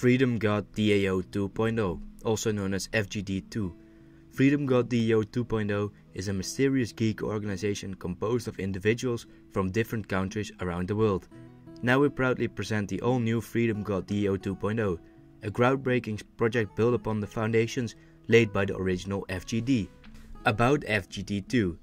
Freedom God DAO 2.0, also known as FGD2. Freedom God DAO 2.0 is a mysterious geek organization composed of individuals from different countries around the world. Now we proudly present the all new Freedom God DAO 2.0, a groundbreaking project built upon the foundations laid by the original FGD. About FGD2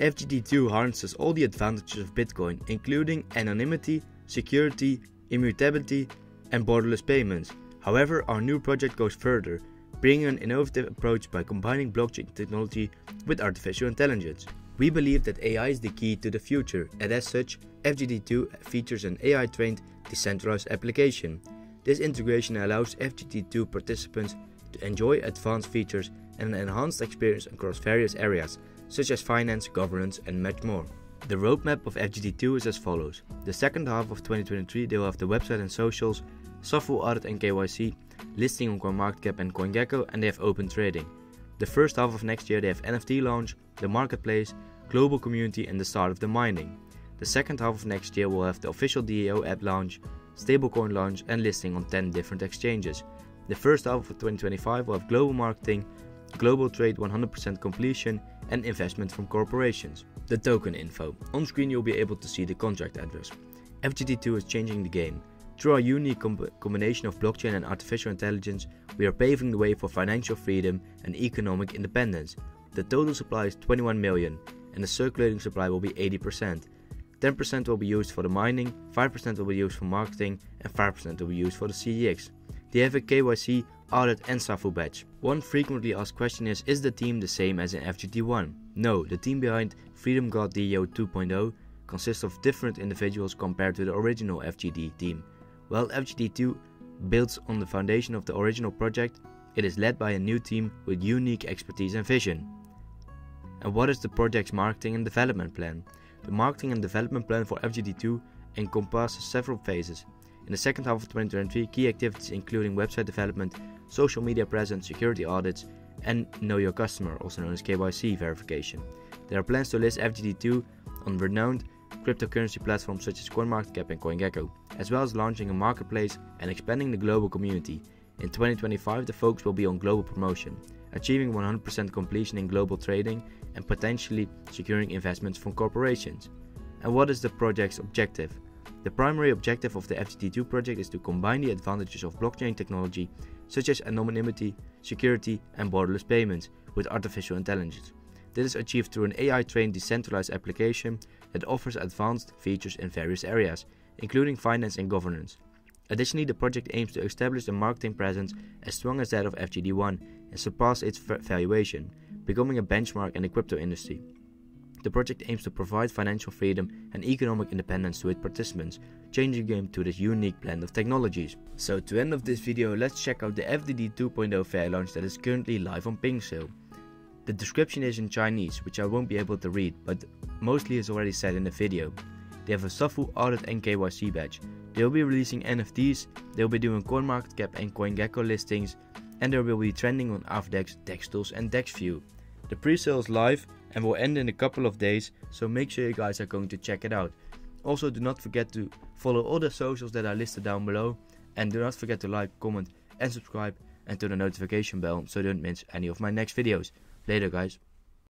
FGD2 harnesses all the advantages of Bitcoin, including anonymity, security, immutability, and borderless payments. However, our new project goes further, bringing an innovative approach by combining blockchain technology with artificial intelligence. We believe that AI is the key to the future, and as such, FGD2 features an AI trained decentralized application. This integration allows FGD2 participants to enjoy advanced features and an enhanced experience across various areas, such as finance, governance, and much more. The roadmap of FGD2 is as follows. The second half of 2023 they will have the website and socials, software audit and KYC, listing on CoinMarketCap and CoinGecko, and they have open trading. The first half of next year they have NFT launch, the marketplace, global community, and the start of the mining. The second half of next year will have the official DAO app launch, stablecoin launch, and listing on 10 different exchanges. The first half of 2025 will have global marketing, global trade 100% completion, and investment from corporations. The token info. On screen you'll be able to see the contract address. FGD2 is changing the game. Through our unique com combination of blockchain and artificial intelligence, we are paving the way for financial freedom and economic independence. The total supply is 21 million, and the circulating supply will be 80%. 10% will be used for the mining, 5% will be used for marketing, and 5% will be used for the CDX. They have a KYC, audit, and SAFU badge. One frequently asked question is Is the team the same as in FGD1? No, the team behind Freedom God DAO 2.0 consists of different individuals compared to the original FGD team. While FGD2 builds on the foundation of the original project, it is led by a new team with unique expertise and vision. And what is the project's marketing and development plan? The marketing and development plan for FGD2 encompasses several phases. In the second half of 2023, key activities including website development, social media presence, security audits, and Know Your Customer, also known as KYC verification. There are plans to list FGD2 on renowned cryptocurrency platforms such as CoinMarketCap and CoinGecko, as well as launching a marketplace and expanding the global community. In 2025, the focus will be on global promotion, achieving 100% completion in global trading, and potentially securing investments from corporations. And what is the project's objective? The primary objective of the FGD2 project is to combine the advantages of blockchain technology, such as anonymity, security, and borderless payments, with artificial intelligence. This is achieved through an AI trained decentralized application that offers advanced features in various areas, including finance and governance. Additionally, the project aims to establish a marketing presence as strong as that of FGD1 and surpass its valuation, becoming a benchmark in the crypto industry. The project aims to provide financial freedom and economic independence to its participants, changing game to this unique blend of technologies. So to end of this video, let's check out the FGD 2.0 fair launch that is currently live on PinkSale. The description is in Chinese, which I won't be able to read, but mostly is already said in the video. They have a SAFU audit and KYC badge. They will be releasing NFTs, they will be doing CoinMarketCap and CoinGecko listings, and they will be trending on Avdex, DexTools and DexView. The pre-sale is live and will end in a couple of days, so make sure you guys are going to check it out. Also do not forget to follow all the socials that are listed down below, and do not forget to like, comment and subscribe and turn the notification bell so you don't miss any of my next videos. Later guys.